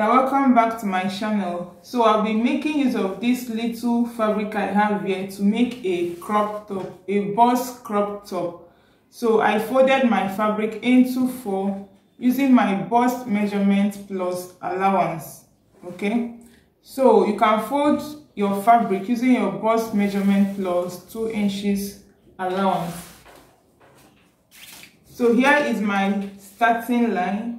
welcome back to my channel. So i'll be making use of this little fabric i have here to make a crop top a bust crop top. So i folded my fabric into four using my bust measurement plus allowance okay? So you can fold your fabric using your bust measurement plus two inches allowance. So here is my starting line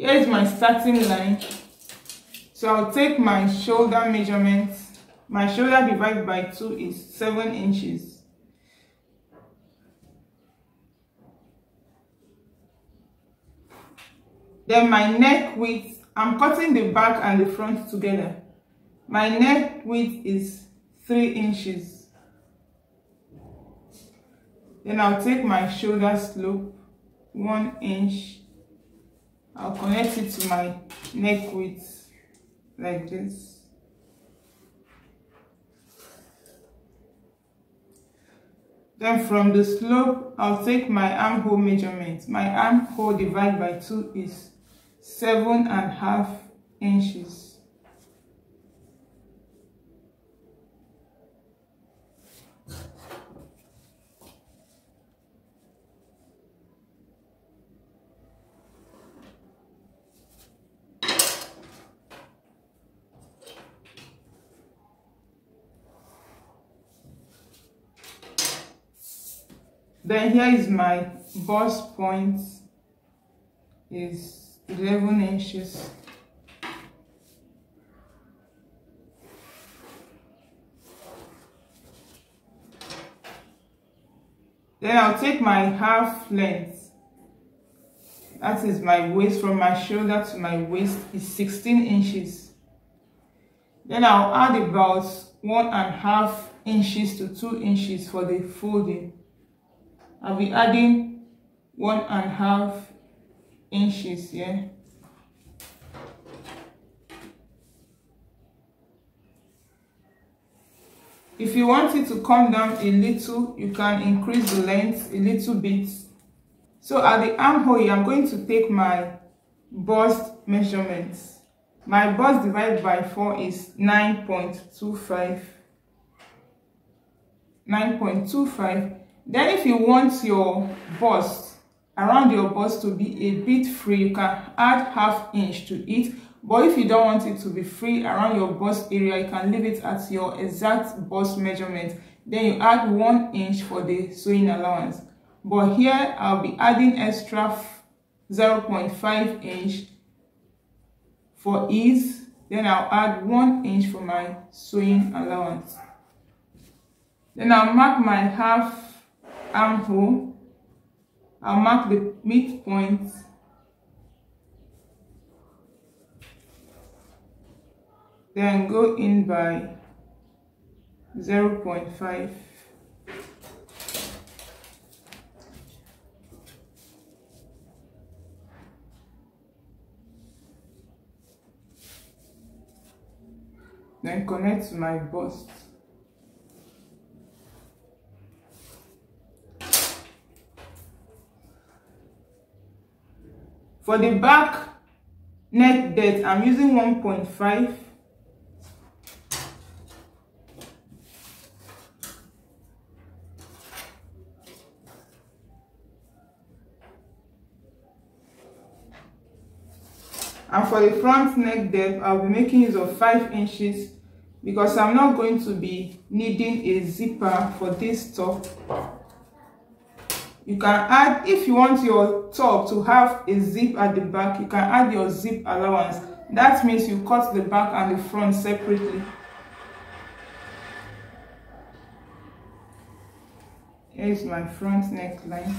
here is my starting line. So i'll take my shoulder measurement. My shoulder divided by 2 is 7 inches. Then my neck width i'm cutting the back and the front together. My neck width is 3 inches. Then i'll take my shoulder slope 1 inch I'll connect it to my neck width like this. Then from the slope, I'll take my armhole measurement. My armhole divided by 2 is seven and half inches. Then here is my bust point is 11 inches. Then I'll take my half length. That is my waist. From my shoulder to my waist is 16 inches. Then I'll add about one and a half inches to two inches for the folding I'll be adding one and a half inches here. If you want it to come down a little, you can increase the length a little bit. So at the armhole I'm going to take my bust measurements. My bust divided by 4 is 9.25. 9.25 then if you want your bust around your bust to be a bit free you can add half inch to it. But if you don't want it to be free around your bust area you can leave it at your exact bust measurement. Then you add one inch for the sewing allowance. But here i'll be adding extra 0.5 inch for ease. Then i'll add one inch for my sewing allowance. Then i'll mark my half armhole. I'll mark the midpoint. Then go in by 0 0.5 then connect to my bust For the back neck depth, I'm using 1.5. And for the front neck depth, I'll be making use of 5 inches because I'm not going to be needing a zipper for this top you can add if you want your top to have a zip at the back you can add your zip allowance. That means you cut the back and the front separately. Here is my front neckline.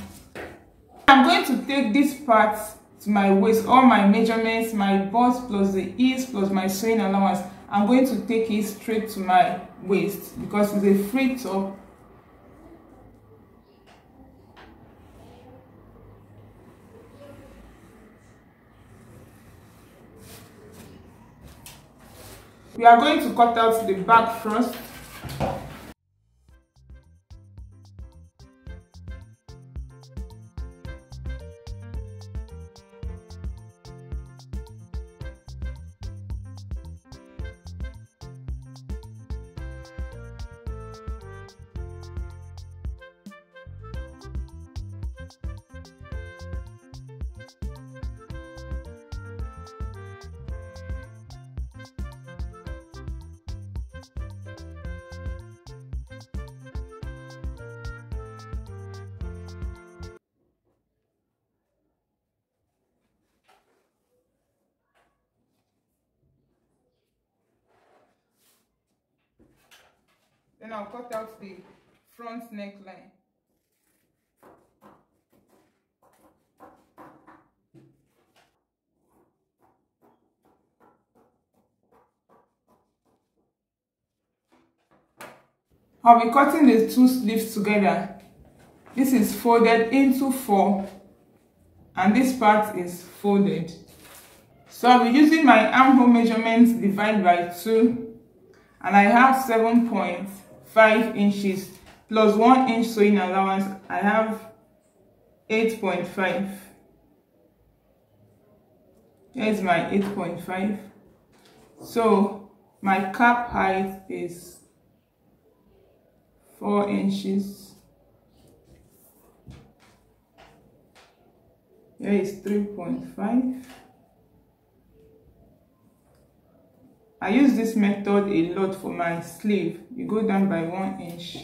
I'm going to take this part to my waist all my measurements my bust plus the ease plus my sewing allowance. I'm going to take it straight to my waist because it's a free top we are going to cut out the back first then I'll cut out the front neckline I'll be cutting the two sleeves together. This is folded into four and this part is folded. So I'll be using my armhole measurements divided by 2 and I have 7.5 inches plus 1 inch sewing allowance. I have 8.5. Here's my 8.5. So my cap height is 4 inches. Here is 3.5. I use this method a lot for my sleeve. You go down by 1 inch.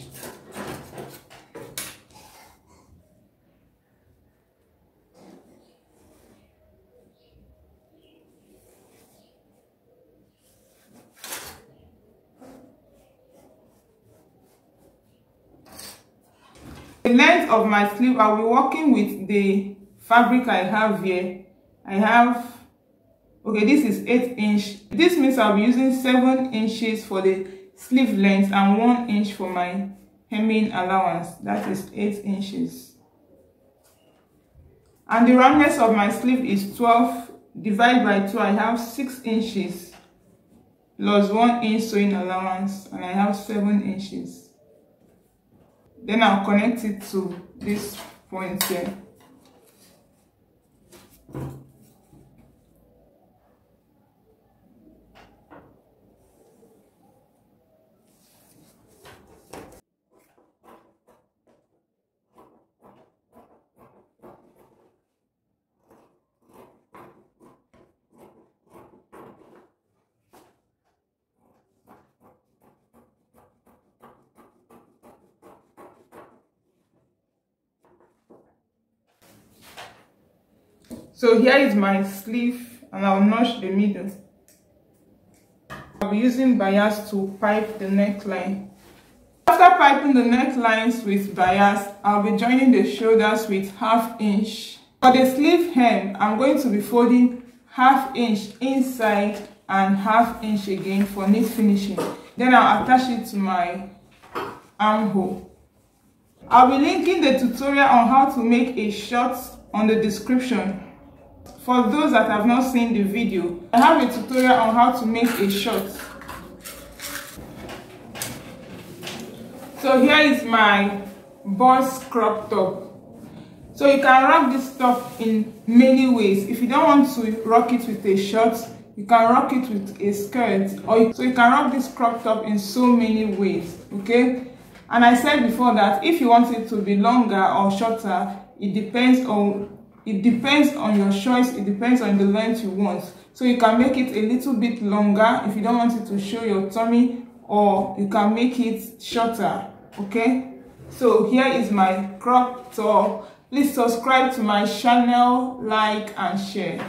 The length of my sleeve, I'll be working with the fabric I have here. I have, okay, this is 8 inch. This means I'll be using 7 inches for the sleeve length and 1 inch for my hemming allowance. That is 8 inches. And the roundness of my sleeve is 12 divided by 2. I have 6 inches plus 1 inch sewing allowance and I have 7 inches. Then I'll connect it to this point here. So here is my sleeve and I'll notch the middle. I'll be using bias to pipe the neckline. After piping the necklines with bias, I'll be joining the shoulders with half inch. For the sleeve hem, I'm going to be folding half inch inside and half inch again for neat finishing. Then I'll attach it to my armhole. I'll be linking the tutorial on how to make a short on the description for those that have not seen the video, I have a tutorial on how to make a short. So here is my box crop top. So you can rock this top in many ways. If you don't want to rock it with a short, you can rock it with a skirt. Or so you can rock this crop top in so many ways, okay? And I said before that if you want it to be longer or shorter, it depends on it depends on your choice it depends on the length you want. So you can make it a little bit longer if you don't want it to show your tummy or you can make it shorter okay? So here is my crop top please subscribe to my channel like and share